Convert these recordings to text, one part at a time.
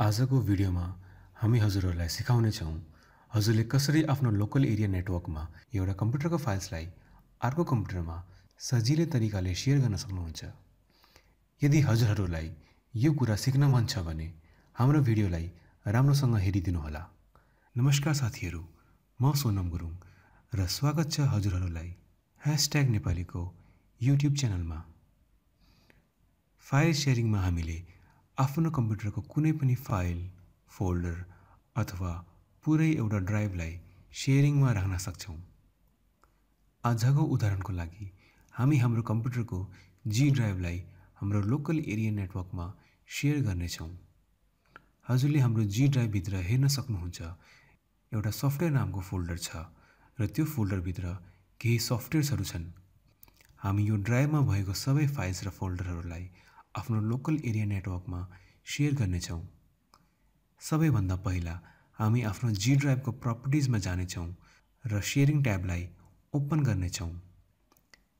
आजको भिडियोमा हामी हजुरहरूलाई सिकाउनेछौँ हजुरले कसरी आफ्नो लोकल एरिया नेटवर्कमा एउटा कम्प्युटरको फाइल्सलाई अर्को कम्प्युटरमा सजिलै तरिकाले सेयर गर्न सक्नुहुन्छ। यदि हजुरहरूलाई यो कुरा सिक्न मन छ भने हाम्रो भिडियोलाई राम्रोसँग हेरिदिनुहोला। नमस्कार साथीहरू म सोनम गुरुङ र स्वागत छ हजुरहरूलाई ह्यासट्याग नेपालीको युट्युब च्यानलमा। फाइल सेयरिङमा हामीले आफ्नो कम्प्युटरको कुनै पनि फाइल फोल्डर अथवा पुरै एउटा ड्राइभलाई सेयरिङमा राख्न सक्छौँ। आजको उदाहरणको लागि हामी हाम्रो कम्प्युटरको जी ड्राइभलाई हाम्रो लोकल एरिया नेटवर्कमा सेयर गर्नेछौँ। हजुरले हाम्रो जी ड्राइभभित्र हेर्न सक्नुहुन्छ एउटा सफ्टवेयर नामको फोल्डर छ र त्यो फोल्डरभित्र केही सफ्टवेयर्सहरू छन्। हामी यो ड्राइभमा भएको सबै फाइल्स र फोल्डरहरूलाई आफ्नो लोकल एरिया नेटवर्कमा सेयर गर्नेछौँ सबैभन्दा पहिला हामी आफ्नो जी ड्राइभको प्रपर्टिजमा जानेछौँ र सेयरिङ ट्याबलाई ओपन गर्नेछौँ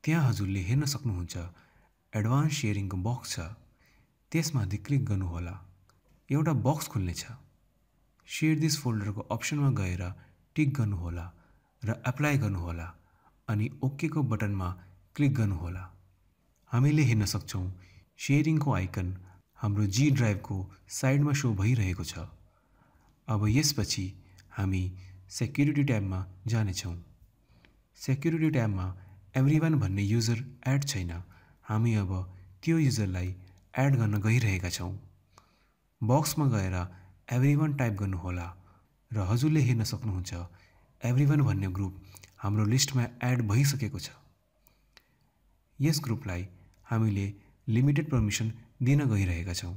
त्यहाँ हजुरले हेर्न सक्नुहुन्छ एडभान्स सेयरिङको बक्स छ। त्यसमाथि क्लिक गर्नुहोला। एउटा बक्स खुल्नेछ सेयर दिस फोल्डरको अप्सनमा गएर टिक गर्नुहोला र एप्लाई गर्नुहोला अनि ओकेको बटनमा क्लिक गर्नुहोला। हामीले हेर्न सक्छौँ सेयरिङको आइकन हाम्रो जी ड्राइभको साइडमा सो भइरहेको छ। अब यसपछि हामी सेक्युरिटी ट्याबमा जानेछौँ। सेक्युरिटी ट्याबमा एभ्री वान भन्ने युजर एड छैन। हामी अब त्यो युजरलाई एड गर्न गइरहेका छौँ। बक्समा गएर एभ्री वान टाइप गर्नुहोला र हजुरले हेर्न सक्नुहुन्छ एभ्री वान भन्ने ग्रुप हाम्रो लिस्टमा एड भइसकेको छ। यस ग्रुपलाई हामीले लिमिटेड पर्मिसन दिन गइरहेका छौँ।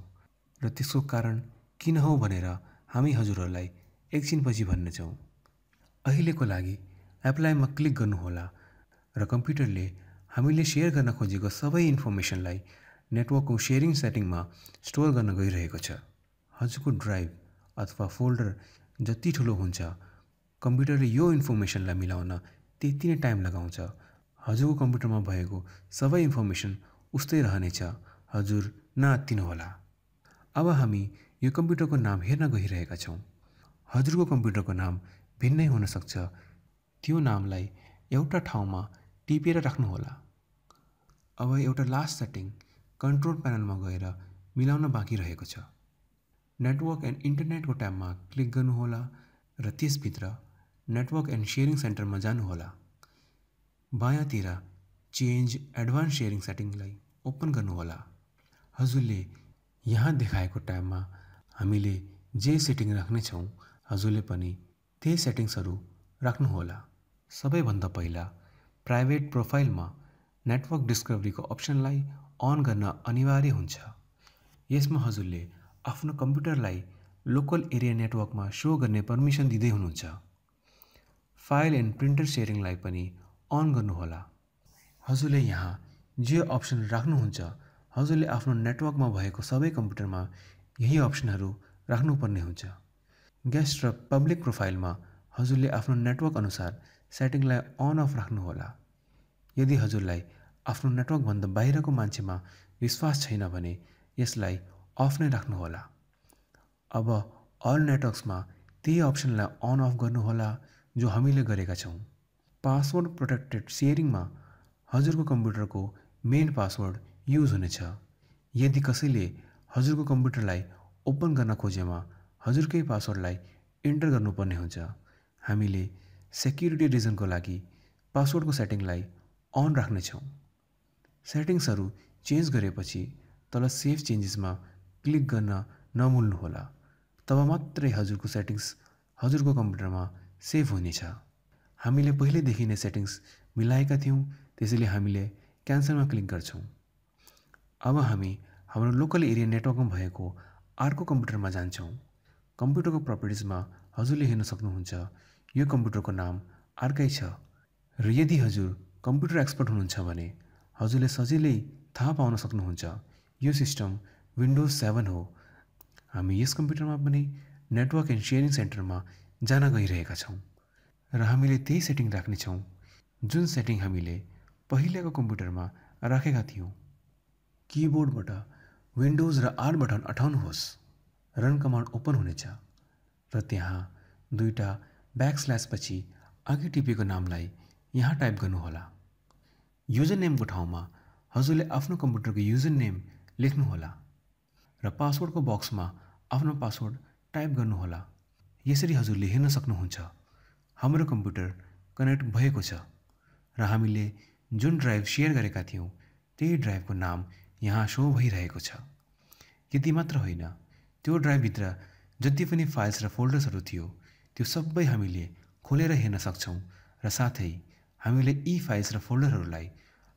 र त्यसको कारण किन हो भनेर हामी हजुरहरूलाई एकछिनपछि भन्नेछौँ अहिलेको लागि एप्लाईमा क्लिक गर्नुहोला र कम्प्युटरले हामीले सेयर गर्न खोजेको सबै इन्फर्मेसनलाई नेटवर्कको सेयरिङ सेटिङमा स्टोर गर्न गइरहेको छ। हजुरको ड्राइभ अथवा फोल्डर जति ठुलो हुन्छ कम्प्युटरले यो इन्फर्मेसनलाई मिलाउन त्यति नै टाइम लगाउँछ। हजुरको कम्प्युटरमा भएको सबै इन्फर्मेसन उस्तै रहनेछ। हजुर नआत्तिनुहोला अब हामी यो कम्प्युटरको नाम हेर्न गइरहेका छौँ। हजुरको कम्प्युटरको नाम भिन्नै हुनसक्छ त्यो नामलाई एउटा ठाउँमा टिपेर राख्नुहोला अब एउटा लास्ट सेटिङ कन्ट्रोल प्यानलमा गएर मिलाउन बाँकी रहेको छ। नेटवर्क एन्ड इन्टरनेटको ट्याबमा क्लिक गर्नुहोला र त्यसभित्र नेटवर्क एन्ड सेयरिङ सेन्टरमा जानुहोला बायाँतिर चेन्ज एडभान्स सेयरिङ सेटिङलाई ओपन गर्नुहोला हजुरले यहाँ देखाएको ट्याबमा हामीले जे सेटिङ राख्नेछौँ हजुरले पनि त्यही सेटिङ्सहरू राख्नुहोला सबैभन्दा पहिला प्राइभेट प्रोफाइलमा नेटवर्क डिस्कभरीको अप्सनलाई अन गर्न अनिवार्य हुन्छ। यसमा हजुरले आफ्नो कम्प्युटरलाई लोकल एरिया नेटवर्कमा सो गर्ने पर्मिसन दिँदै हुनुहुन्छ। फाइल एन्ड प्रिन्टर सेयरिङलाई पनि अन गर्नुहोला हजुरले यहाँ जे अप्सन राख्नुहुन्छ हजुरले आफ्नो नेटवर्कमा भएको सबै कम्प्युटरमा यही अप्सनहरू राख्नुपर्ने हुन्छ। गेस्ट र पब्लिक प्रोफाइलमा हजुरले आफ्नो नेटवर्क अनुसार सेटिङलाई अन अफ राख्नुहोला। यदि हजुरलाई आफ्नो नेटवर्कभन्दा बाहिरको मान्छेमा विश्वास छैन भने यसलाई अफ नै राख्नुहोला। अब अल नेटवर्क्समा त्यही अप्सनलाई अन अफ गर्नुहोला जो हामीले गरेका छौँ। पासवर्ड प्रोटेक्टेड सेयरिङमा हजुरको कम्प्युटरको मेन पासवर्ड युज हुनेछ यदि कसैले हजुरको कम्प्युटरलाई ओपन गर्न खोजेमा हजुरकै पासवर्डलाई इन्टर गर्नुपर्ने हुन्छ। हामीले सेक्युरिटी रिजनको लागि पासवर्डको सेटिङलाई अन राख्नेछौँ। सेटिङ्सहरू चेन्ज गरेपछि तल सेभ चेन्जेसमा क्लिक गर्न नभुल्नुहोला। तब मात्रै हजुरको सेटिङ्स हजुरको कम्प्युटरमा सेभ हुनेछ। हामीले पहिल्यैदेखि नै सेटिङ्स मिलाएका थियौँ, त्यसैले हामीले क्यान्सलमा क्लिक गर्छौँ। अब हामी हाम्रो लोकल एरिया नेटवर्कमा भएको अर्को कम्प्युटरमा जान्छौँ। कम्प्युटरको प्रपर्टिजमा हजुरले हेर्न सक्नुहुन्छ, यो कम्प्युटरको नाम अर्कै छ। र यदि हजुर कम्प्युटर एक्सपर्ट हुनुहुन्छ भने हजुरले सजिलै थाहा पाउन सक्नुहुन्छ, यो सिस्टम विन्डोज सेभेन हो। हामी यस कम्प्युटरमा पनि नेटवर्क एन्ड सेयरिङ सेन्टरमा जान गइरहेका छौँ। र हामीले त्यही सेटिङ राख्नेछौँ। जुन सेटिङ हामीले पहिलेको कम्प्युटरमा राखेका थियौँ। किबोर्डबाट विन्डोज र आर बटन अठाउनुहोस्। रन कमान्ड ओपन हुनेछ र त्यहाँ दुईवटा ब्याक स्ल्यासपछि अघि टिपेको नामलाई यहाँ टाइप गर्नुहोला। युजर नेमको ठाउँमा हजुरले आफ्नो कम्प्युटरको युजर नेम लेख्नुहोला र पासवर्डको बक्समा आफ्नो पासवर्ड टाइप गर्नुहोला। यसरी हजुरले हेर्न सक्नुहुन्छ हाम्रो कम्प्युटर कनेक्ट भएको छ र हामीले जुन ड्राइभ सेयर गरेका थियौँ त्यही ड्राइभको नाम यहाँ सो भइरहेको छ। यति मात्र होइन त्यो ड्राइभभित्र जति पनि फाइल्स र फोल्डर्सहरू थियो त्यो सबै हामीले खोलेर हेर्न सक्छौँ र साथै हामीले यी फाइल्स र फोल्डरहरूलाई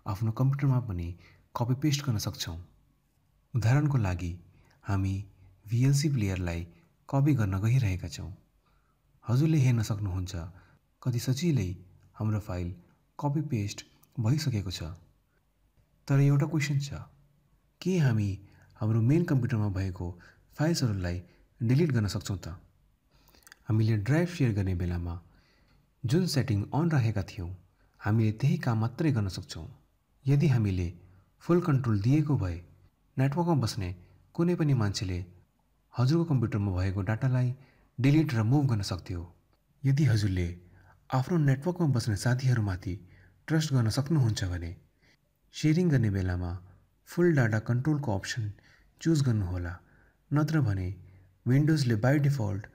आफ्नो कम्प्युटरमा पनि कपी पेस्ट गर्न सक्छौँ। उदाहरणको लागि हामी भिएलसी प्लेयरलाई कपी गर्न गइरहेका छौँ। हजुरले हेर्न सक्नुहुन्छ कति सजिलै हाम्रो फाइल कपी पेस्ट भइसकेको छ। तर एउटा क्वेसन छ के हामी हाम्रो मेन कम्प्युटरमा भएको फाइल्सहरूलाई डिलिट गर्न सक्छौँ त? हामीले ड्राइभ सेयर गर्ने बेलामा जुन सेटिङ अन राखेका थियौँ हामीले त्यही काम मात्रै गर्न सक्छौँ। यदि हामीले फुल कन्ट्रोल दिएको भए नेटवर्कमा बस्ने कुनै पनि मान्छेले हजुरको कम्प्युटरमा भएको डाटालाई डिलिट र मुभ गर्न सक्थ्यो। यदि हजुरले आफ्नो नेटवर्कमा बस्ने साथीहरूमाथि ट्रस्ट गर्न सक्नुहुन्छ भने सेयरिङ गर्ने बेलामा फुल डाटा कन्ट्रोलको अप्सन चुज गर्नुहोला। नत्र भने विन्डोजले बाई डिफल्ट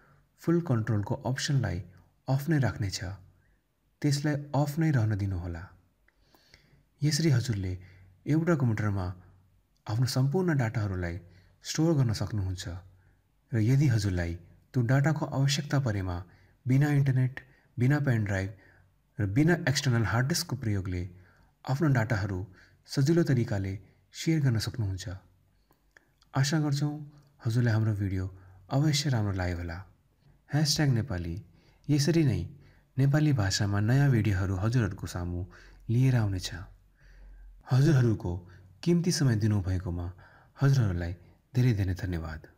फुल कन्ट्रोलको अप्सनलाई अफ नै राख्नेछ। त्यसलाई अफ नै रहन दिनुहोला। यसरी हजुरले एउटा कम्प्युटरमा आफ्नो सम्पूर्ण डाटाहरूलाई स्टोर गर्न सक्नुहुन्छ र यदि हजुरलाई त्यो डाटाको आवश्यकता परेमा बिना इन्टरनेट बिना पेन ड्राइभ र बिना एक्सटर्नल हार्ड डिस्कको प्रयोगले आफ्नो डाटाहरू सजिलो तरिकाले सेयर गर्न सक्नुहुन्छ। आशा गर्छौँ हजुरलाई हाम्रो भिडियो अवश्य राम्रो लाग्यो होला। ह्यासट्याग नेपाली। यसरी नै नेपाली भाषामा नयाँ भिडियोहरू हजुरहरूको सामु लिएर आउनेछ। हजुरहरूको किम्ती समय दिनुभएकोमा हजुरहरूलाई धेरै धेरै धन्यवाद।